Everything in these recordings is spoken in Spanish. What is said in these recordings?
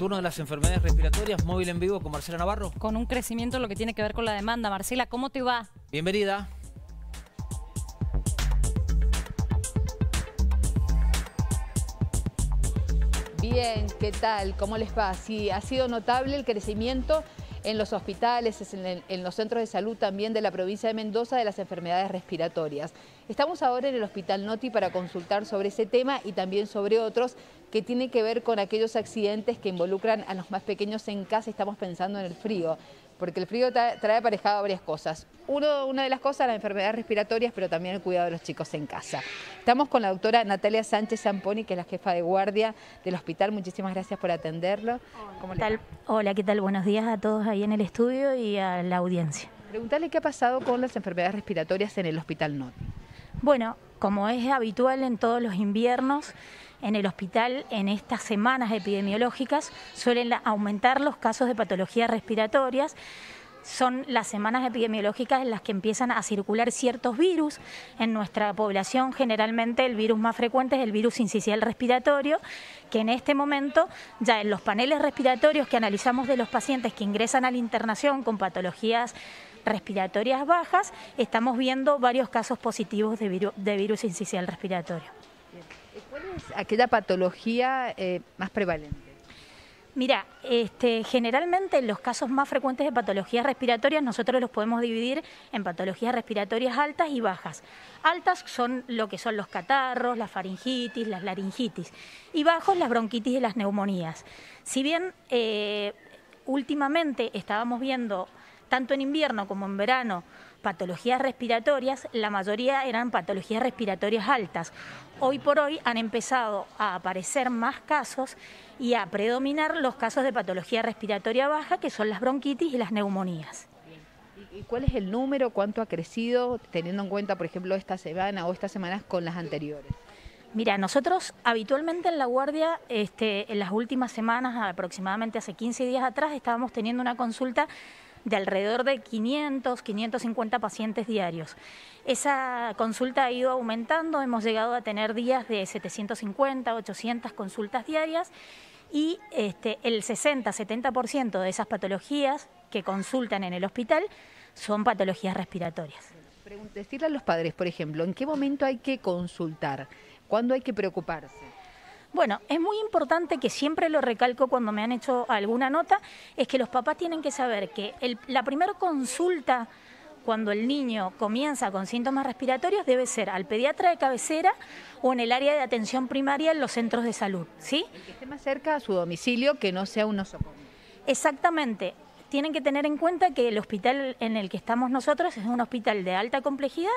turno de las enfermedades respiratorias, móvil en vivo con Marcela Navarro. Con un crecimiento lo que tiene que ver con la demanda. Marcela, ¿cómo te va? Bienvenida. Bien, ¿qué tal? ¿Cómo les va? Sí, ha sido notable el crecimiento en los hospitales, en, los centros de salud también de la provincia de Mendoza de las enfermedades respiratorias. Estamos ahora en el Hospital Noti para consultar sobre ese tema y también sobre otros que tienen que ver con aquellos accidentes que involucran a los más pequeños en casa. Estamos pensando en el frío porque el frío trae aparejado varias cosas. Uno, una de las cosas, las enfermedades respiratorias, pero también el cuidado de los chicos en casa. Estamos con la doctora Natalia Sánchez Zamponi, que es la jefa de guardia del hospital. Muchísimas gracias por atenderlo. Hola, ¿qué tal? Hola, ¿qué tal? Buenos días a todos ahí en el estudio y a la audiencia. Preguntarle qué ha pasado con las enfermedades respiratorias en el Hospital Norte. Bueno, como es habitual en todos los inviernos, en el hospital en estas semanas epidemiológicas suelen aumentar los casos de patologías respiratorias son las semanas epidemiológicas en las que empiezan a circular ciertos virus. En nuestra población generalmente el virus más frecuente es el virus incisional respiratorio, que en este momento ya en los paneles respiratorios que analizamos de los pacientes que ingresan a la internación con patologías respiratorias bajas, estamos viendo varios casos positivos de, virus, de virus incisional respiratorio. ¿Cuál es aquella patología eh, más prevalente? Mira, este, generalmente los casos más frecuentes de patologías respiratorias nosotros los podemos dividir en patologías respiratorias altas y bajas. Altas son lo que son los catarros, la faringitis, las laringitis y bajos las bronquitis y las neumonías. Si bien eh, últimamente estábamos viendo tanto en invierno como en verano patologías respiratorias, la mayoría eran patologías respiratorias altas. Hoy por hoy han empezado a aparecer más casos y a predominar los casos de patología respiratoria baja, que son las bronquitis y las neumonías. ¿Y cuál es el número? ¿Cuánto ha crecido, teniendo en cuenta, por ejemplo, esta semana o estas semanas con las anteriores? Mira, nosotros habitualmente en la guardia, este, en las últimas semanas, aproximadamente hace 15 días atrás, estábamos teniendo una consulta de alrededor de 500, 550 pacientes diarios. Esa consulta ha ido aumentando, hemos llegado a tener días de 750, 800 consultas diarias y este, el 60-70% de esas patologías que consultan en el hospital son patologías respiratorias. Decirle a los padres, por ejemplo, ¿en qué momento hay que consultar? ¿Cuándo hay que preocuparse? Bueno, es muy importante que siempre lo recalco cuando me han hecho alguna nota, es que los papás tienen que saber que la primera consulta cuando el niño comienza con síntomas respiratorios debe ser al pediatra de cabecera o en el área de atención primaria en los centros de salud, ¿sí? El que esté más cerca a su domicilio, que no sea un nosocomio. Exactamente. Tienen que tener en cuenta que el hospital en el que estamos nosotros es un hospital de alta complejidad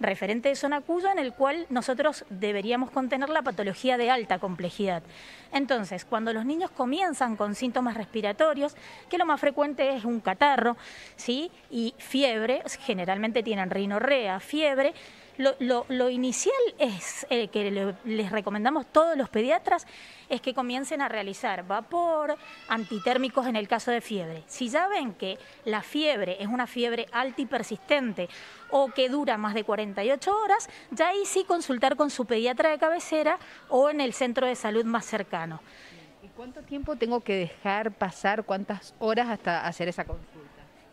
referente de zona Cuyo en el cual nosotros deberíamos contener la patología de alta complejidad. Entonces, cuando los niños comienzan con síntomas respiratorios, que lo más frecuente es un catarro, ¿sí? y fiebre, generalmente tienen rinorrea, fiebre, lo, inicial es eh, que les recomendamos todos los pediatras es que comiencen a realizar vapor, antitérmicos en el caso de fiebre. Si ya ven que la fiebre es una fiebre alta y persistente o que dura más de 48 horas, ya ahí sí consultar con su pediatra de cabecera o en el centro de salud más cercano. ¿Y cuánto tiempo tengo que dejar pasar, cuántas horas hasta hacer esa consulta?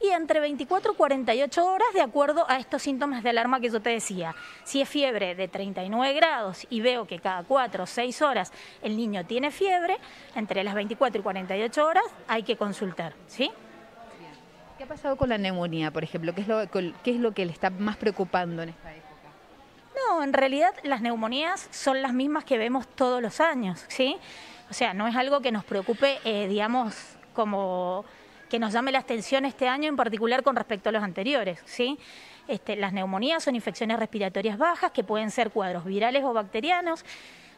Y entre 24 y 48 horas de acuerdo a estos síntomas de alarma que yo te decía. Si es fiebre de 39 grados y veo que cada 4 o 6 horas el niño tiene fiebre, entre las 24 y 48 horas hay que consultar, ¿sí? ¿Qué ha pasado con la neumonía, por ejemplo? ¿Qué es lo, qué es lo que le está más preocupando en esta época? No, en realidad las neumonías son las mismas que vemos todos los años, ¿sí? O sea, no es algo que nos preocupe, eh, digamos, como que nos llame la atención este año en particular con respecto a los anteriores. ¿sí? Este, las neumonías son infecciones respiratorias bajas que pueden ser cuadros virales o bacterianos.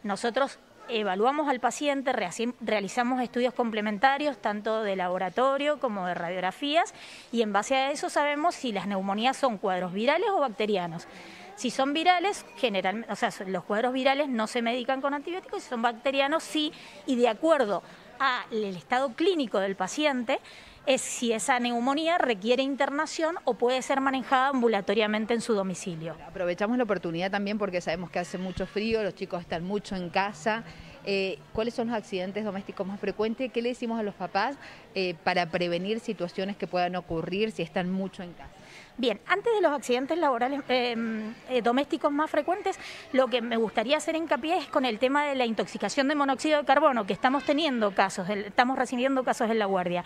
Nosotros evaluamos al paciente, realizamos estudios complementarios tanto de laboratorio como de radiografías y en base a eso sabemos si las neumonías son cuadros virales o bacterianos. Si son virales, generalmente, o sea, los cuadros virales no se medican con antibióticos, si son bacterianos sí, y de acuerdo al estado clínico del paciente, es si esa neumonía requiere internación o puede ser manejada ambulatoriamente en su domicilio. Aprovechamos la oportunidad también porque sabemos que hace mucho frío, los chicos están mucho en casa. eh, cuáles son los accidentes domésticos más frecuentes, qué le decimos a los papás eh, para prevenir situaciones que puedan ocurrir si están mucho en casa. Bien, antes de los accidentes laborales em, eh, domésticos más frecuentes, lo que me gustaría hacer hincapié es con el tema de la intoxicación de monóxido de carbono, que estamos teniendo casos, estamos recibiendo casos en la guardia,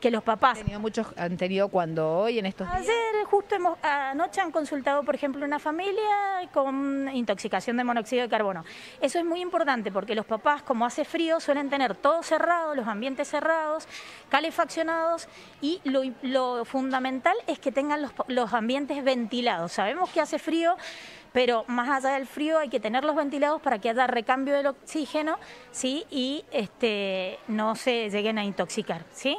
que los papás... ¿Han tenido muchos, han tenido cuando hoy, en estos días? Ayer, justo hemos, anoche han consultado, por ejemplo, una familia con intoxicación de monóxido de carbono. Eso es muy importante porque los papás, como hace frío, suelen tener todo cerrado, los ambientes cerrados, calefaccionados y lo, lo fundamental es que tengan los los ambientes ventilados. Sabemos que hace frío, pero más allá del frío hay que tenerlos ventilados para que haya recambio del oxígeno, ¿sí? Y este, no se lleguen a intoxicar, ¿sí?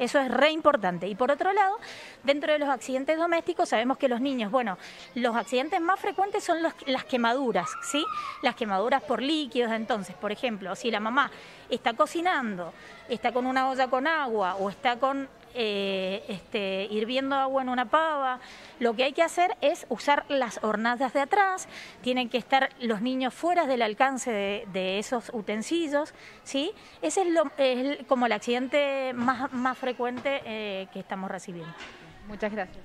Eso es re importante. Y por otro lado, dentro de los accidentes domésticos sabemos que los niños, bueno, los accidentes más frecuentes son las quemaduras, ¿sí? Las quemaduras por líquidos. Entonces, por ejemplo, si la mamá está cocinando, está con una olla con agua o está con eh, este, hirviendo agua en una pava. Lo que hay que hacer es usar las hornadas de atrás, tienen que estar los niños fuera del alcance de, esos utensilios, ¿sí? Ese es, como el accidente más, más frecuente eh, que estamos recibiendo. Muchas gracias.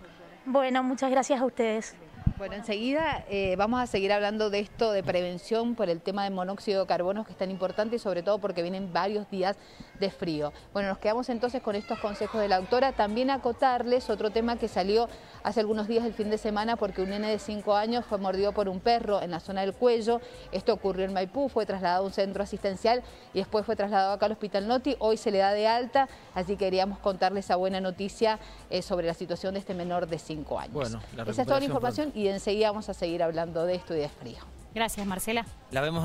Bueno, muchas gracias a ustedes. Bueno, enseguida eh, vamos a seguir hablando de esto, de prevención por el tema de monóxido de carbono, que es tan importante y sobre todo porque vienen varios días de frío. Bueno, nos quedamos entonces con estos consejos de la doctora. También acotarles otro tema que salió hace algunos días el fin de semana porque un nene de 5 años fue mordido por un perro en la zona del cuello. Esto ocurrió en Maipú, fue trasladado a un centro asistencial y después fue trasladado acá al Hospital Noti. Hoy se le da de alta, así queríamos contarles esa buena noticia eh, sobre la situación de este menor de 5 años. Bueno, Esa es toda la información y enseguida vamos a seguir hablando de esto y de frío. Gracias, Marcela. La vemos